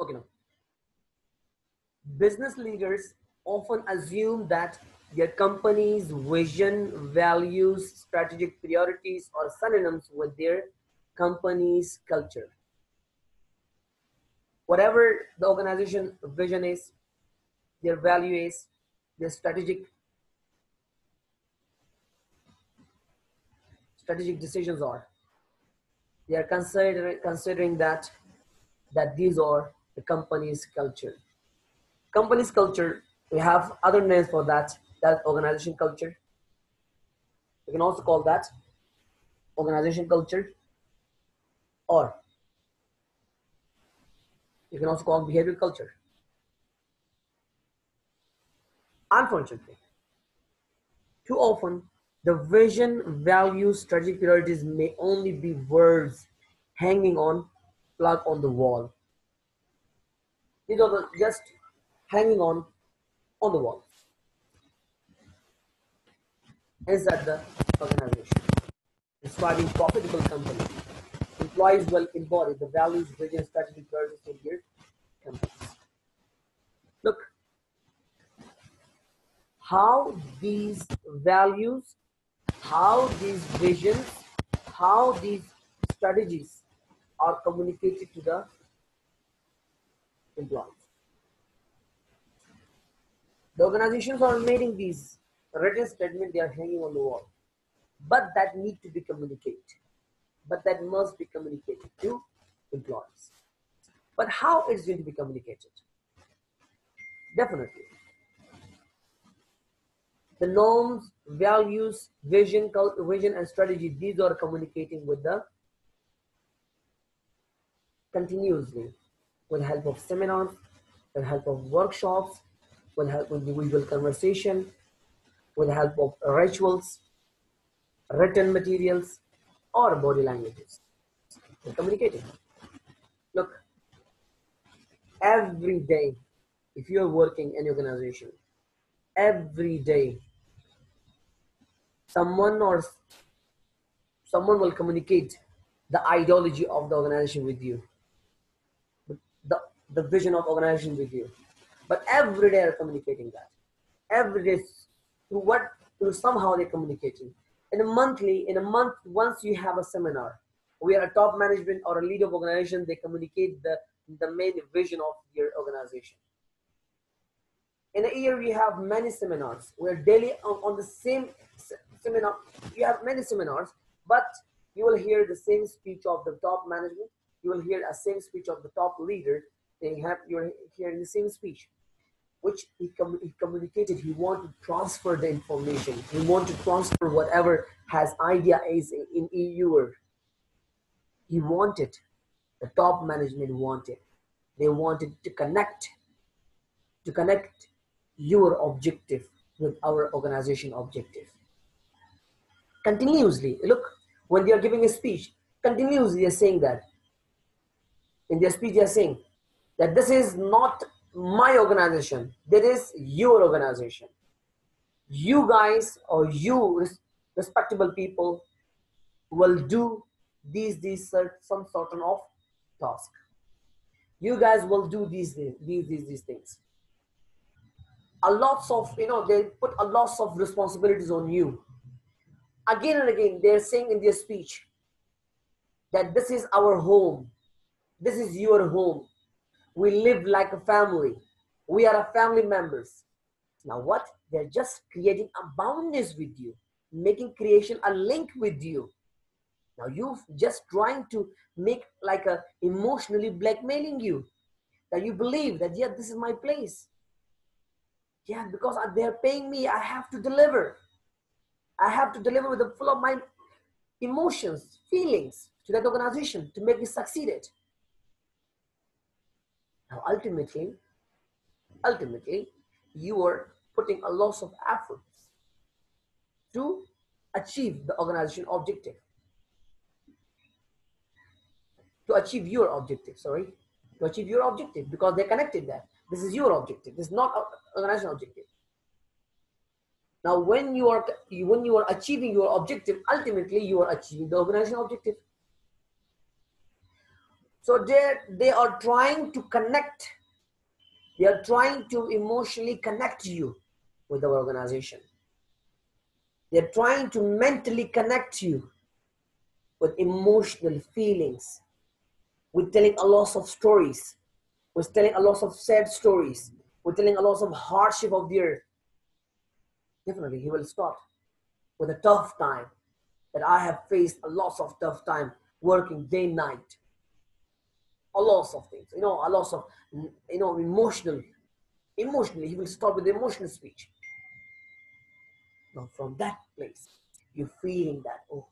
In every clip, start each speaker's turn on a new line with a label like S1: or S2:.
S1: Okay, now. Business leaders often assume that their company's vision, values, strategic priorities are synonyms with their company's culture. Whatever the organization vision is, their value is, their strategic strategic decisions are. They are considering considering that that these are the company's culture. Company's culture, we have other names for that, that organization culture. You can also call that organization culture or you can also call behavior culture. Unfortunately, too often the vision, values, strategic priorities may only be words hanging on plug on the wall. These are just hanging on on the wall Is that the organization. Describing profitable company. Employees will embody the values, vision, strategy, priorities of their companies. Look, how these values, how these visions, how these strategies are communicated to the employees. The organizations are making these written statements, they are hanging on the wall. But that need to be communicated. But that must be communicated to employees. But how it's going to be communicated? Definitely. The norms, values, vision, vision and strategy, these are communicating with the continuously with help of seminars, with help of workshops, with help of individual conversation, with help of rituals, written materials, or body languages. They're communicating. Look, every day, if you're working in an organization, every day, someone or someone will communicate the ideology of the organization with you, the, vision of organization with you. But every day they're communicating that. Every day through what through somehow they're communicating. In a monthly, in a month, once you have a seminar, we are a top management or a leader of organization, they communicate the, the main vision of your organization. In a year, we have many seminars. We're daily on, on the same seminar. You have many seminars, but you will hear the same speech of the top management. You will hear a same speech of the top leader. They have you're hearing the same speech which he, com- he communicated he wanted to transfer the information. He wanted to transfer whatever has idea is in, EU he wanted the top management wanted. They wanted to connect to connect your objective with our organization objective. Continuously look when they are giving a speech continuously they are saying that. In their speech they are saying that this is not my organization there is your organization. You guys or you respectable people will do these these some sort of task. You guys will do these these these, these things. A lots of you know they put a lots of responsibilities on you. Again and again they're saying in their speech that this is our home. This is your home we live like a family. We are a family members. Now what? They're just creating a boundness with you, making creation a link with you. Now you're just trying to make like a emotionally blackmailing you. That you believe that, yeah, this is my place. Yeah, because they're paying me, I have to deliver. I have to deliver with the full of my emotions, feelings to that organization to make it succeed. Now, ultimately, ultimately, you are putting a loss of efforts to achieve the organization objective. To achieve your objective, sorry, to achieve your objective because they are connected that. This is your objective. This is not organization objective. Now, when you are when you are achieving your objective, ultimately you are achieving the organization objective. So they they are trying to connect. They are trying to emotionally connect you with our organization. They're trying to mentally connect you with emotional feelings, with telling a lot of stories, with telling a lot of sad stories, with telling a lot of hardship of their. Definitely, he will start with a tough time that I have faced a lot of tough time working day night. A lot of things, you know, a lot of, you know, emotional, emotionally, he will start with emotional speech. Now, from that place, you're feeling that, oh,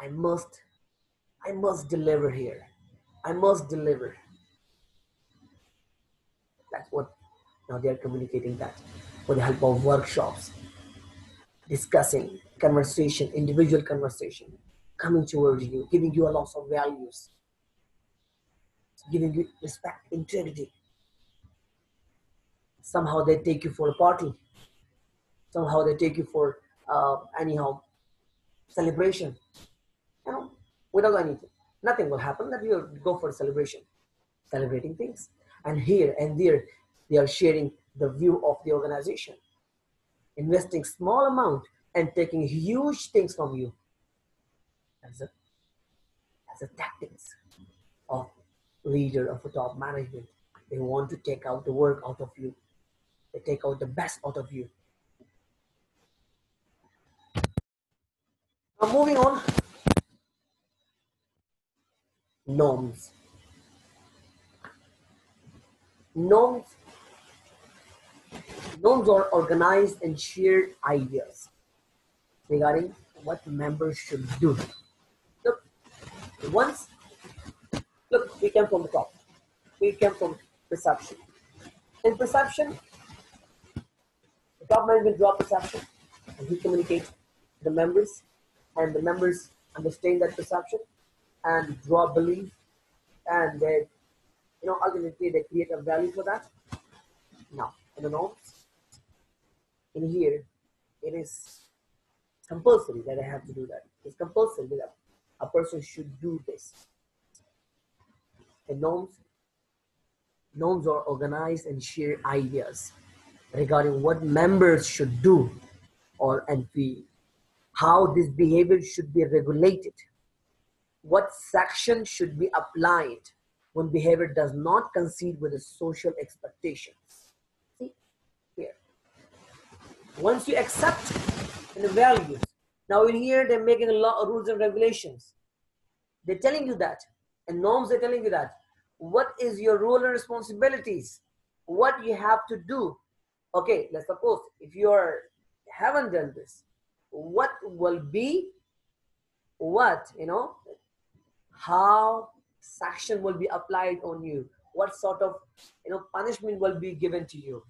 S1: I must, I must deliver here. I must deliver. That's what now they are communicating that with the help of workshops, discussing, conversation, individual conversation, coming towards you, giving you a lot of values, giving you respect, integrity. Somehow they take you for a party. Somehow they take you for uh, anyhow celebration. You know, without anything, nothing will happen. That you go for celebration, celebrating things, and here and there they are sharing the view of the organization, investing small amount and taking huge things from you. As a, as a tactics leader of a top management. They want to take out the work out of you. They take out the best out of you. Now moving on. Norms. Norms Norms are organized and shared ideas regarding what members should do. Look, once, we came from the top. We came from perception. In perception, the top management draw perception and he communicates the members and the members understand that perception and draw belief and they, you know, ultimately they create a value for that. Now, in the norms, in here, it is compulsory that I have to do that. It's compulsory that a person should do this. The norms, norms are organized and share ideas regarding what members should do or and feel, how this behavior should be regulated, what section should be applied when behavior does not concede with the social expectations. See here. Once you accept the values, now in here they're making a lot of rules and regulations. They're telling you that, and norms are telling you that. What is your role and responsibilities? What you have to do? Okay, let's suppose if you are haven't done this, what will be what you know how sanction will be applied on you what sort of you know punishment will be given to you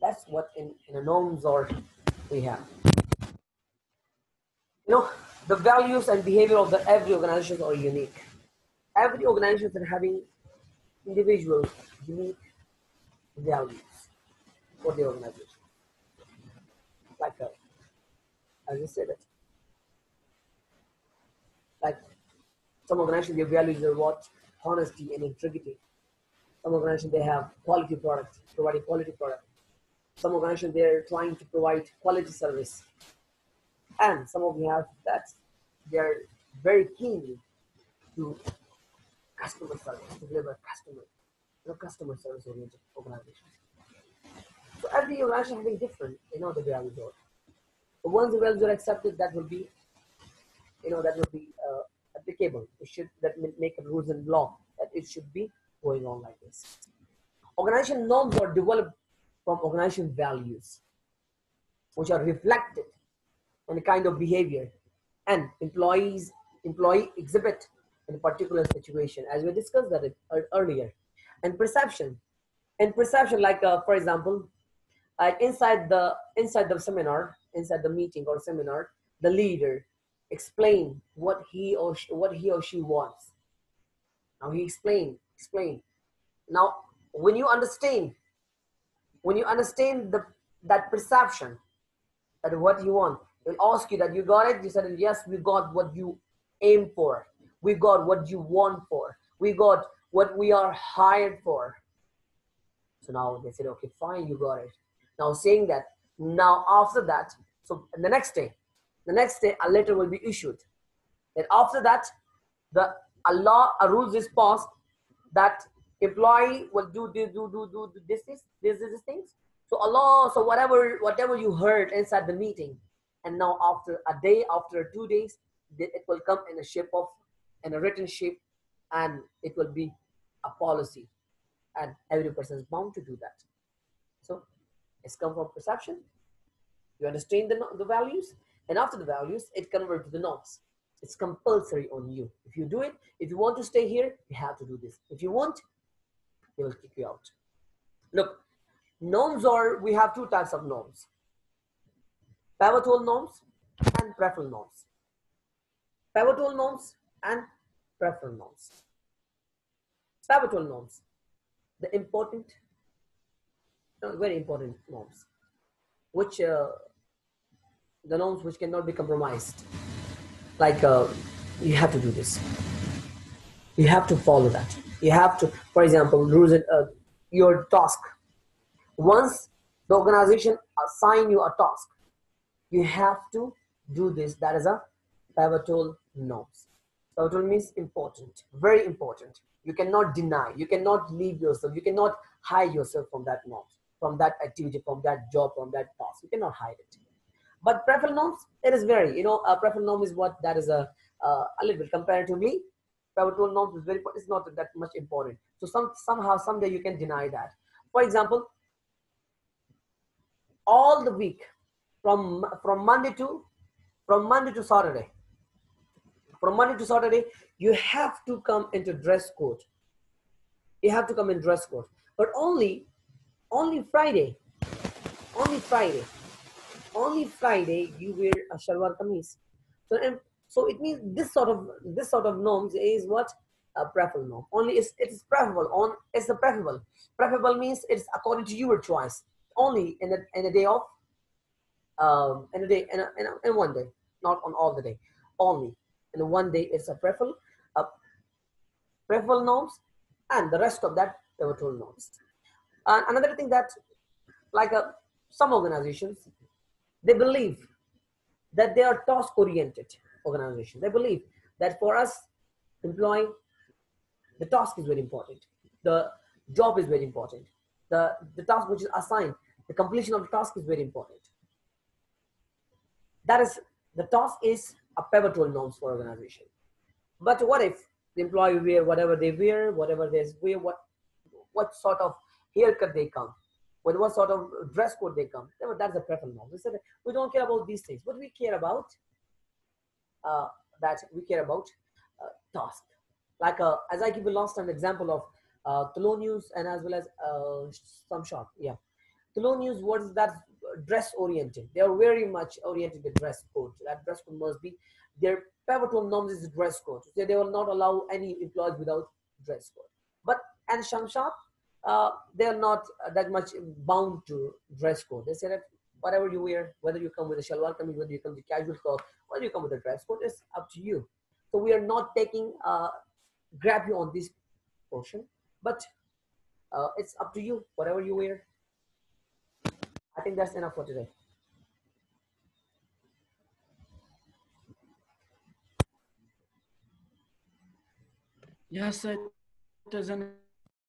S1: That's what in, in a norms or we have. You know, the values and behavior of the every organization are unique. Every organization is having individual unique values for the organization. Like uh, I said it. Like some organizations, their values are what honesty and integrity. Some organizations they have quality product, providing quality product some organizations they're trying to provide quality service and some of you have that they're very keen to customer service to deliver customer know, customer service oriented organizations so every organization having different you know the values are but once the values are accepted that will be you know that will be uh, applicable. It should that make a rules and law that it should be going on like this. Organization norms are developed from organization values, which are reflected the kind of behavior and employees employee exhibit in a particular situation, as we discussed that earlier. And perception, and perception, like uh, for example, like inside the inside the seminar, inside the meeting or seminar, the leader explain what he or she, what he or she wants. Now he explained, explain. Now, when you understand when you understand the that perception that what you want, they'll ask you that you got it. You said yes, we got what you aim for. We got what you want for. We got what we are hired for. So now they said, okay, fine, you got it. Now saying that, now after that, so the next day, the next day a letter will be issued. And after that, the a law, a rules is passed that employee will do do do do do this this this this things. So Allah, so whatever whatever you heard inside the meeting, and now after a day, after two days, it will come in a shape of in a written shape, and it will be a policy, and every person is bound to do that. So it's come from perception. You understand the the values, and after the values, it converts to the norms. It's compulsory on you. If you do it, if you want to stay here, you have to do this. If you want, they will kick you out. Look, norms are, we have two types of norms. Pivotal norms and preferential norms. Pivotal norms and preferential norms. Pivotal norms, the important, no, very important norms, which uh, the norms which cannot be compromised. Like uh, you have to do this. You have to follow that. You have to for example rules uh, your task. Once the organization assign you a task you have to do this. That is a pivotal norms pivotal means important very important. You cannot deny. You cannot leave yourself. You cannot hide yourself from that norm from that activity from that job from that task. You cannot hide it. But preferential norms, it is very, you know, a preferential norm is what that is a, uh, a little bit comparatively. Pivotal norms is very, it's not that much important. So some somehow, someday you can deny that. For example, all the week from from Monday to from Monday to Saturday, from Monday to Saturday, you have to come into dress code. You have to come in dress code, but only only Friday, only Friday only Friday you wear a shalwar kameez. So and so it means this sort of this sort of norms is what a preferable norm. Only it's it is preferable on it's a preferable. Preferable means it's according to your choice. Only in a in a day of um in a day in, a, in, a, in one day, not on all the day. Only in one day it's a preferable a preferable norms and the rest of that pivotal norms. And another thing that like a, uh, some organizations they believe that they are task oriented organization. They believe that for us employing, the task is very important. The job is very important. The, the task which is assigned, the completion of the task is very important. That is, the task is a pivotal norms for organization. But what if the employee wear whatever they wear, whatever they wear, what, what sort of haircut they come, with what sort of dress code they come. That's a preference norm. We said we don't care about these things. What we care about, uh, that we care about uh, task. Like uh, as I give you last time example of uh, Thelonious and as well as uh, some shop. Yeah, Thelonious. What is that? Dress oriented. They are very much oriented with dress code. That dress code must be their pivotal norms is dress code. So they will not allow any employees without dress code. But and Shamshad, uh, they're not that much bound to dress code. They say that whatever you wear, whether you come with a shalwar kameez, whether you come with casual clothes, whether you come with a dress code, it's up to you. So we are not taking uh, grab you on this portion, but uh, it's up to you. Whatever you wear. I think that's enough for today.
S2: Yes, it doesn't